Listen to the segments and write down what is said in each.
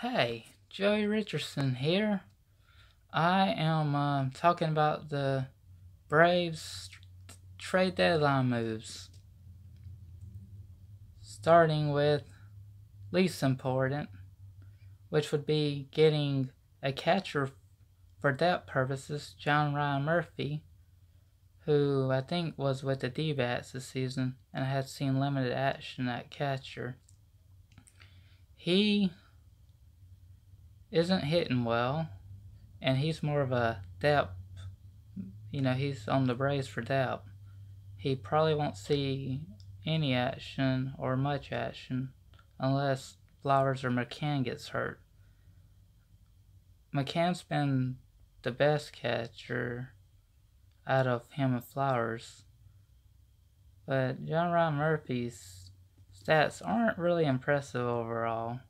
Hey, Joey Richardson here. I am uh, talking about the Braves trade deadline moves. Starting with least important, which would be getting a catcher for depth purposes, John Ryan Murphy, who I think was with the D-backs this season and had seen limited action at catcher. He isn't hitting well, and he's more of a depth. You know, he's on the Braves for depth. He probably won't see any action or much action unless Flowers or McCann gets hurt. McCann's been the best catcher out of him and Flowers. But John Ryan Murphy's stats aren't really impressive overall.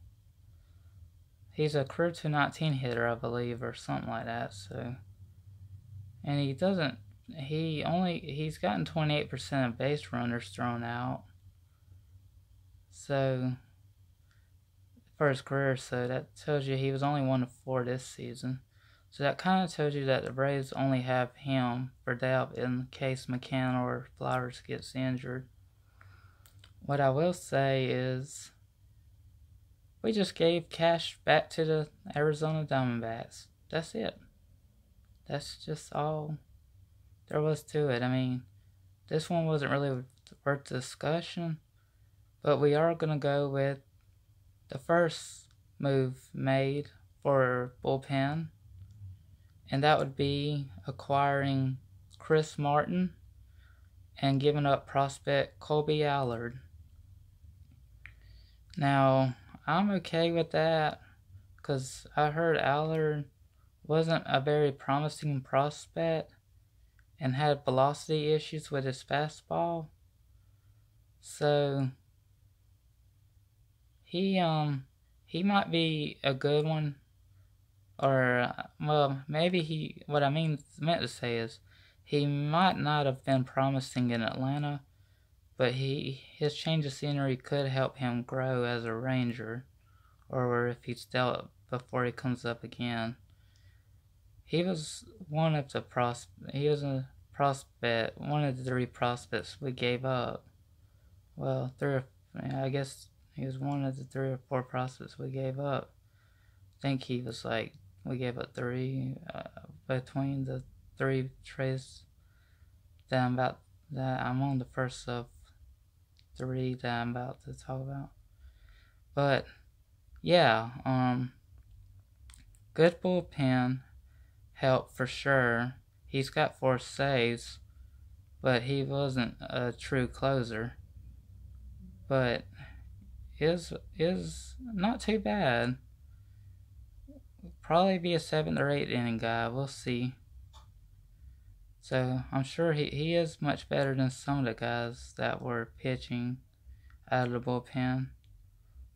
He's a career 219 hitter, I believe, or something like that. So, and he doesn't. He only he's gotten 28% of base runners thrown out. So, for his career, so that tells you he was only one of four this season. So that kind of tells you that the Braves only have him for depth in case McCann or Flowers gets injured. What I will say is we just gave cash back to the Arizona Diamondbacks. That's it. That's just all there was to it. I mean, this one wasn't really worth discussion, but we are going to go with the first move made for bullpen and that would be acquiring Chris Martin and giving up prospect Kolby Allard. Now, I'm okay with that because I heard Allard wasn't a very promising prospect and had velocity issues with his fastball. So he um he might be a good one or well, maybe he. What I mean meant to say is, he might not have been promising in Atlanta, but he his change of scenery could help him grow as a ranger, or if he's dealt before he comes up again. He was one of the pros. He was a prospect, one of the three prospects we gave up. Well, three. I guess he was one of the three or four prospects we gave up. I think he was like we gave up three uh, between the three trades that I'm about that I'm on the first of three that I'm about to talk about. But yeah, um good bullpen help for sure. He's got four saves, but he wasn't a true closer. But is is not too bad probably be a seventh or eighth inning guy. We'll see. So I'm sure he, he is much better than some of the guys that were pitching out of the bullpen.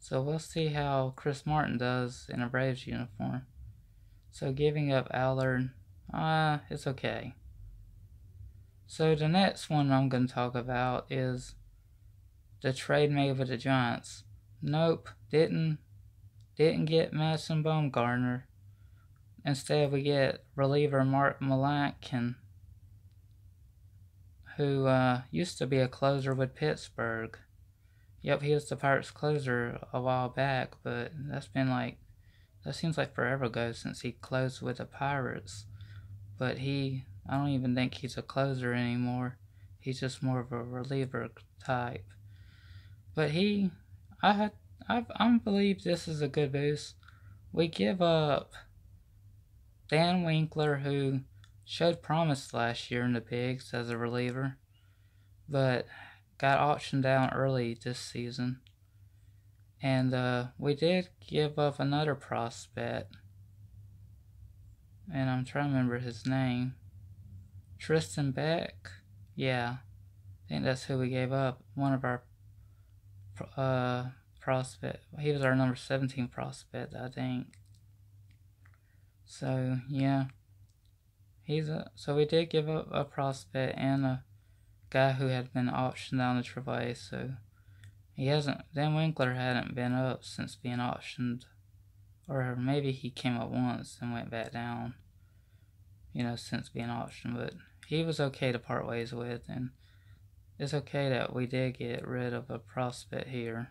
So we'll see how Chris Martin does in a Braves uniform. So giving up Allard, uh, it's okay. So the next one I'm going to talk about is the trade made with the Giants. Nope, didn't didn't get Madison Bumgarner. Instead, we get reliever Mark Melancon, who uh, used to be a closer with Pittsburgh. Yep, he was the Pirates closer a while back, but that's been like, that seems like forever ago since he closed with the Pirates. But he, I don't even think he's a closer anymore. He's just more of a reliever type. But he, I, I, I believe this is a good boost. We give up Dan Winkler, who showed promise last year in the Bigs as a reliever, but got optioned down early this season. And uh, we did give up another prospect, and I'm trying to remember his name. Tristan Beck? Yeah, I think that's who we gave up. One of our uh, prospect. He was our number 17 prospect, I think. So yeah, he's a so we did give up a prospect and a guy who had been optioned down to AAA. So he hasn't. Dan Winkler hadn't been up since being optioned, or maybe he came up once and went back down. You know, since being optioned, but he was okay to part ways with, and it's okay that we did get rid of a prospect here.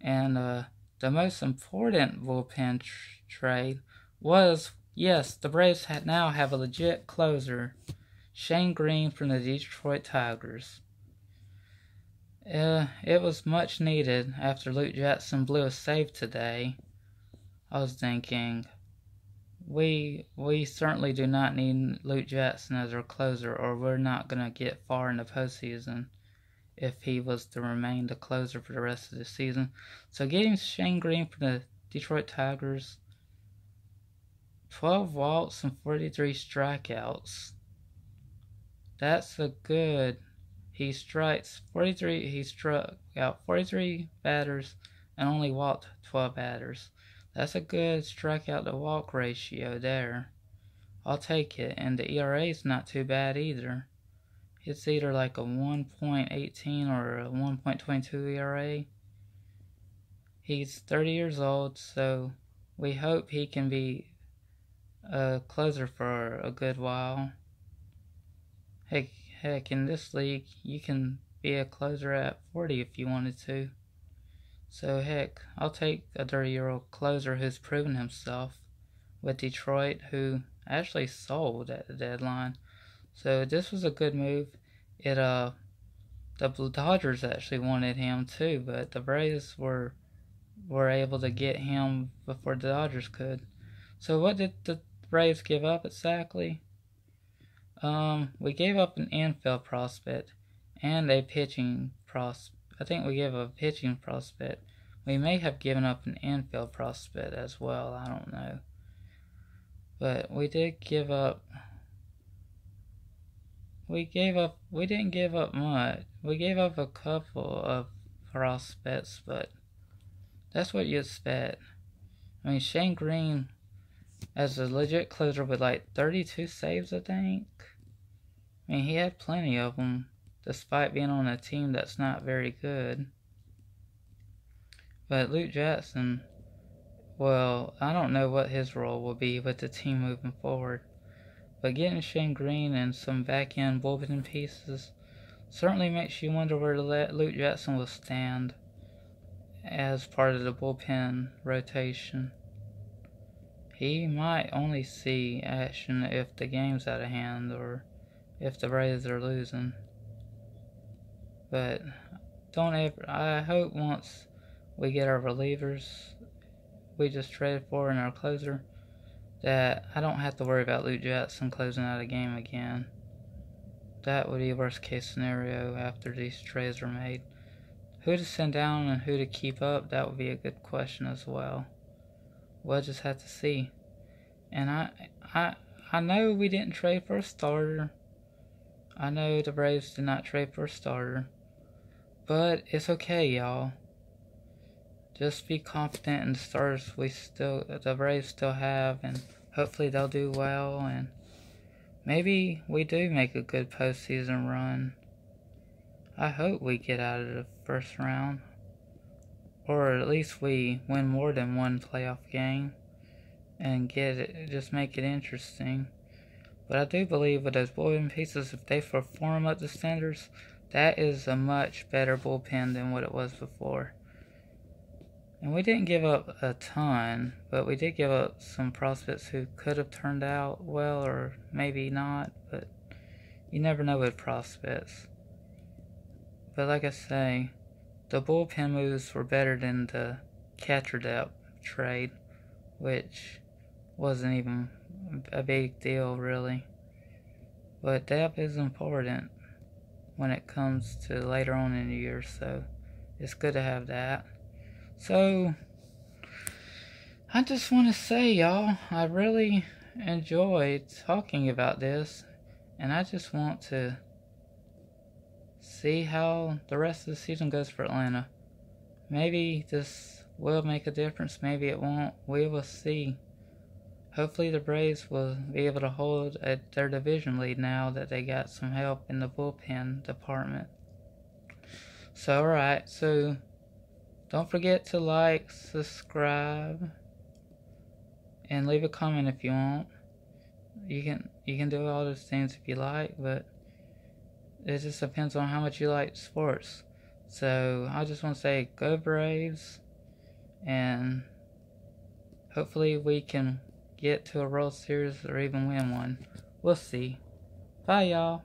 And uh, the most important bullpen tr- trade was yes, the Braves now have a legit closer, Shane Greene from the Detroit Tigers. Uh, it was much needed after Luke Jackson blew a save today. I was thinking, we we certainly do not need Luke Jackson as our closer, or we're not gonna get far in the postseason if he was to remain the closer for the rest of the season. So getting Shane Greene from the Detroit Tigers, 12 walks and 43 strikeouts. That's a good. He strikes 43. He struck out 43 batters and only walked 12 batters. That's a good strikeout to walk ratio there. I'll take it. And the ERA is not too bad either. It's either like a 1.18 or a 1.22 ERA. He's 30 years old, so we hope he can be a closer for a good while. Heck, heck, in this league, you can be a closer at 40 if you wanted to. So, heck, I'll take a 30 year old closer who's proven himself with Detroit, who actually sold at the deadline. So this was a good move. It uh the Dodgers actually wanted him too, but the Braves were were able to get him before the Dodgers could. So what did the Braves give up exactly? Um, we gave up an infield prospect and a pitching pros. I think we gave a pitching prospect. We may have given up an infield prospect as well. I don't know. But we did give up we gave up we didn't give up much. We gave up a couple of prospects, but that's what you expect. I mean Shane Greene as a legit closer with like 32 saves, I think. I mean, he had plenty of them, despite being on a team that's not very good. But Luke Jackson, well, I don't know what his role will be with the team moving forward. But getting Shane Greene and some back end bullpen pieces certainly makes you wonder where Luke Jackson will stand as part of the bullpen rotation. He might only see action if the game's out of hand or if the Braves are losing. But don't ever. I hope once we get our relievers we just traded for and our closer that I don't have to worry about Luke Jackson closing out a game again. That would be worst case scenario after these trades are made. Who to send down and who to keep up, that would be a good question as well. We'll just have to see. And I I I know we didn't trade for a starter. I know the Braves did not trade for a starter. But it's okay, y'all. Just be confident in the starters we still the Braves still have and hopefully they'll do well and maybe we do make a good postseason run. I hope we get out of the first round. Or at least we win more than one playoff game and get it just make it interesting. But I do believe with those bullpen pieces, if they perform up to standards, that is a much better bullpen than what it was before. And we didn't give up a ton, but we did give up some prospects who could have turned out well or maybe not, but you never know with prospects. But like I say, the bullpen moves were better than the catcher depth trade, which wasn't even a big deal really. But depth is important when it comes to later on in the year, so it's good to have that. So, I just want to say, y'all, I really enjoyed talking about this, and I just want to see how the rest of the season goes for Atlanta. Maybe this will make a difference, maybe it won't. We will see. Hopefully, the Braves will be able to hold at their division lead now that they got some help in the bullpen department. So, alright, so don't forget to like, subscribe, and leave a comment if you want. You can you can do all those things if you like, but it just depends on how much you like sports. So I just want to say go Braves, and hopefully we can get to a World Series or even win one. We'll see. Bye, y'all.